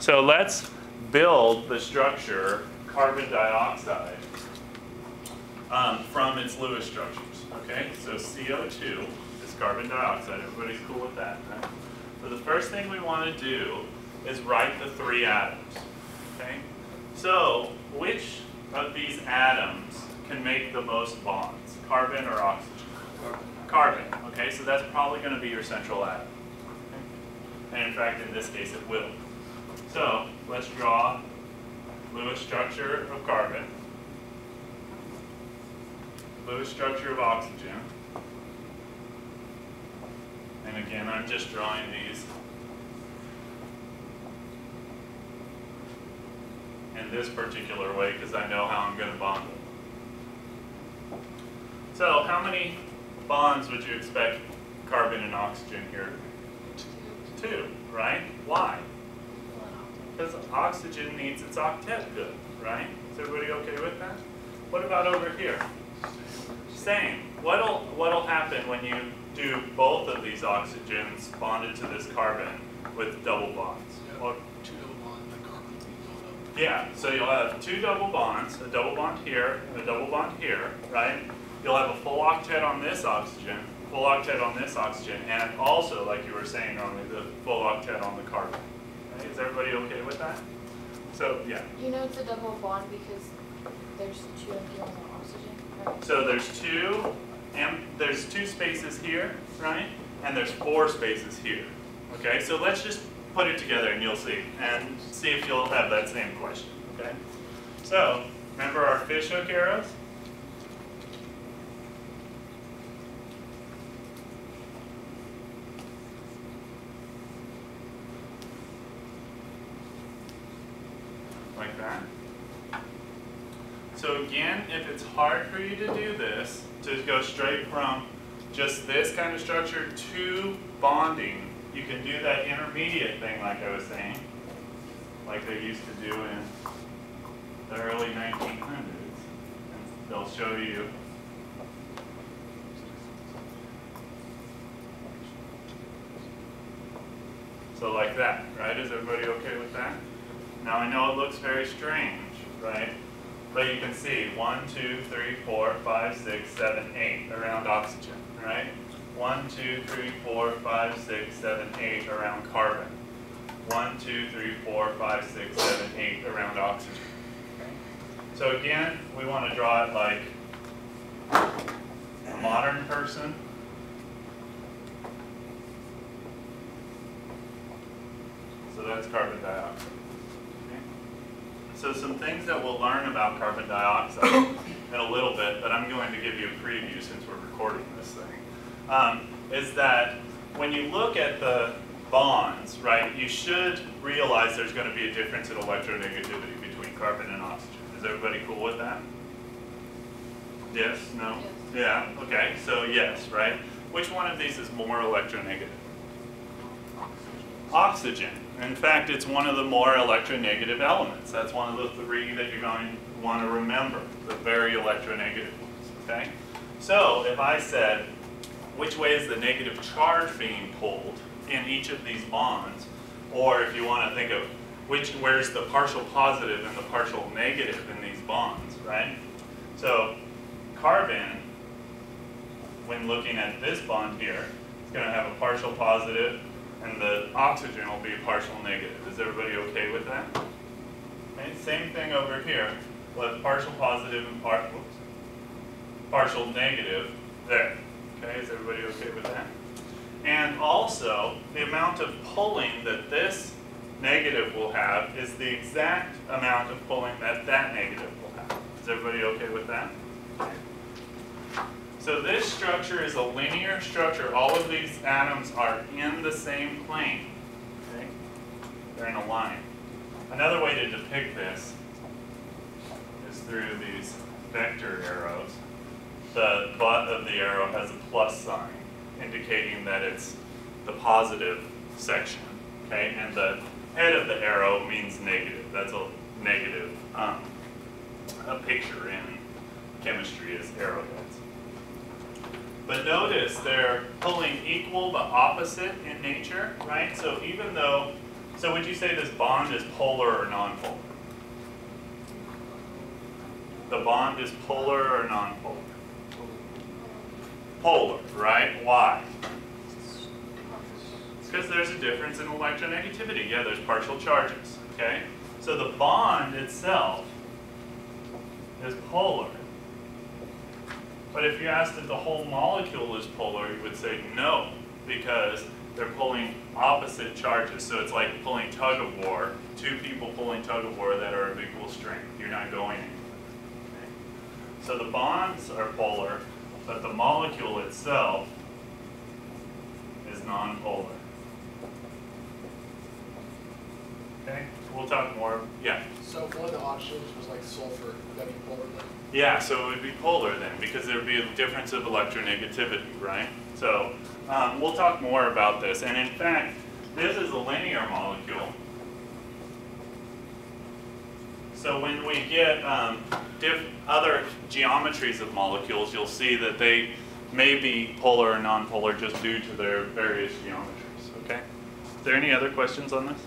So let's build the structure carbon dioxide um, from its Lewis structures. Okay, so CO2 is carbon dioxide. Everybody's cool with that, right? So the first thing we want to do is write the three atoms. Okay, so which of these atoms can make the most bonds, carbon or oxygen? Carbon. Okay, so that's probably going to be your central atom. Okay? And in fact, in this case, it will. So let's draw Lewis structure of carbon, Lewis structure of oxygen. And again, I'm just drawing these in this particular way because I know how I'm going to bond them. So how many bonds would you expect carbon and oxygen here? Two, right? Why? Because oxygen needs its octet good, right? Is everybody okay with that? What about over here? Same. What'll, what'll happen when you do both of these oxygens bonded to this carbon with double bonds? Well, Two double bond, the carbon will be built up. yeah, so you'll have two double bonds, a double bond here and a double bond here, right? You'll have a full octet on this oxygen, full octet on this oxygen, and also, like you were saying, only the full octet on the carbon. Is everybody okay with that? So, yeah. You know it's a double bond because there's two empty on the oxygen, right? So there's two, and there's two spaces here, right? And there's four spaces here. Okay, so let's just put it together and you'll see, and see if you'll have that same question. Okay. So remember our fish hook arrows? Like that. So again, if it's hard for you to do this, to go straight from just this kind of structure to bonding, you can do that intermediate thing like I was saying, like they used to do in the early 1900s. And they'll show you So like that, right? Is everybody okay with that? Now I know it looks very strange, right? But you can see one, two, three, four, five, six, seven, eight around oxygen, right? One, two, three, four, five, six, seven, eight around carbon. One, two, three, four, five, six, seven, eight around oxygen. So again, we want to draw it like a modern person. So that's carbon dioxide. So some things that we'll learn about carbon dioxide in a little bit, but I'm going to give you a preview since we're recording this thing, um, is that when you look at the bonds, right, you should realize there's going to be a difference in electronegativity between carbon and oxygen. Is everybody cool with that? Yes? No? Yes. Yeah, okay, so yes, right? Which one of these is more electronegative? Oxygen. In fact, it's one of the more electronegative elements. That's one of the three that you're going to want to remember, the very electronegative ones, okay? So if I said, which way is the negative charge being pulled in each of these bonds, or if you want to think of which, where's the partial positive and the partial negative in these bonds, right? So carbon, when looking at this bond here, is going to have a partial positive, and the oxygen will be partial negative. Is everybody okay with that? Okay, same thing over here. We'll have partial positive and par partial negative there. Okay, is everybody okay with that? And also, the amount of pulling that this negative will have is the exact amount of pulling that that negative will have. Is everybody okay with that? So this structure is a linear structure. All of these atoms are in the same plane. Okay? They're in a line. Another way to depict this is through these vector arrows. The butt of the arrow has a plus sign, indicating that it's the positive section. Okay, and the head of the arrow means negative. That's a negative. Um, a picture in chemistry is arrowheads. But notice they're pulling equal but opposite in nature, right? So even though So would you say this bond is polar or nonpolar? The bond is polar or nonpolar? Polar, right? Why? It's because there's a difference in electronegativity. Yeah, there's partial charges, okay? So the bond itself is polar. But if you asked if the whole molecule is polar, you would say no, because they're pulling opposite charges. So it's like pulling tug of war, two people pulling tug of war that are of equal strength. You're not going anywhere. okay? So the bonds are polar, but the molecule itself is nonpolar. Okay, we'll talk more. Yeah. So one of the oxygens was like sulfur, would that be polar then? Yeah, so it would be polar then, because there would be a difference of electronegativity, right? So, um, we'll talk more about this, and in fact, this is a linear molecule. So when we get um, other geometries of molecules, you'll see that they may be polar or nonpolar just due to their various geometries, okay? Is there any other questions on this?